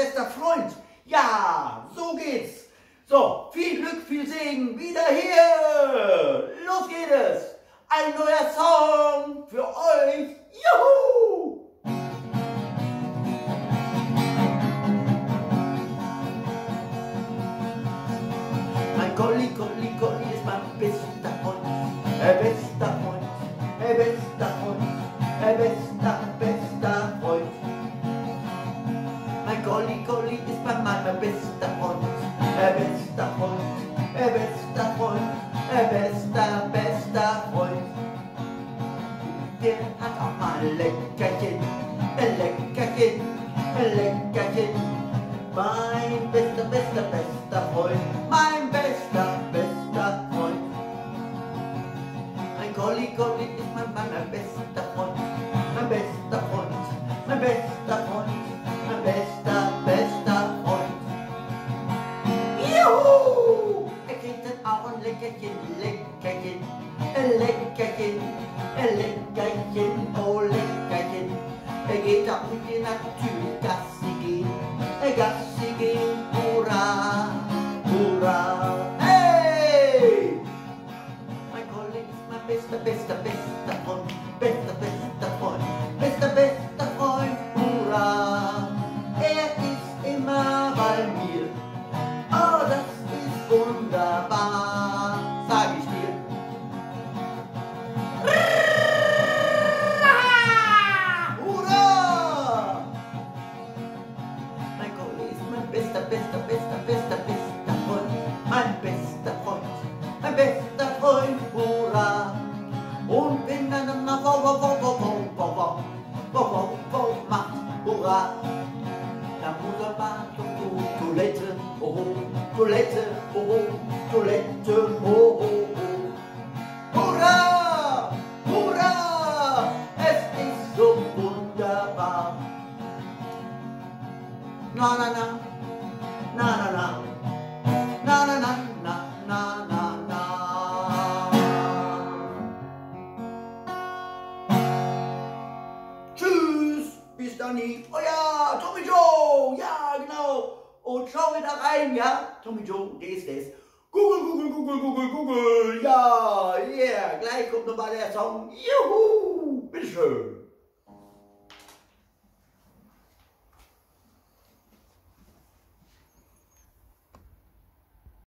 bester Freund. Ja, so geht's. So, viel Glück, viel Segen, wieder hier. Los geht es. Ein neuer Song für euch. Juhu! Mein Golli, Golli, Golli ist mein bester Freund. Äh, bester Freund, äh, bester Freund, äh, bester, bester mein, bester Freund. Bester Freund, bester Freund, bester, bester Freund. Der hat auch mal ein Leckerchen, ein Leckerchen, ein Leckerchen. Mein Leckerchen, Leckerchen, Leckerchen, Leckerchen, oh Leckerchen. Er geht auch mit dir natürlich Gassi gehen, Gassi gehen, hurra, hurra, hey! Mein Kollege ist mein bester, bester, bester Freund, bester, bester Freund, bester, bester Freund, hurra! Er ist immer bei mir, oh, das ist wunderbar, bester, bester, bester, bester, bester Freund, mein bester Freund, mein bester Freund, hurra! Und er dann mal wow, wow, wow, wow, wow, wow, wow, wow, wow, macht, hurra! Er mal zur Toilette, oh, oh, Toilette, oh, oh, Toilette, oh, oh, oh. Hurra! Hurra! Es ist so wunderbar. Na na na, euer Tommy Joe, ja genau. Und schau wieder rein, ja, Tommy Joe, der ist es. Google, Google, Google, Google, Google, ja, yeah, gleich kommt nochmal der Song. Juhu, bitteschön.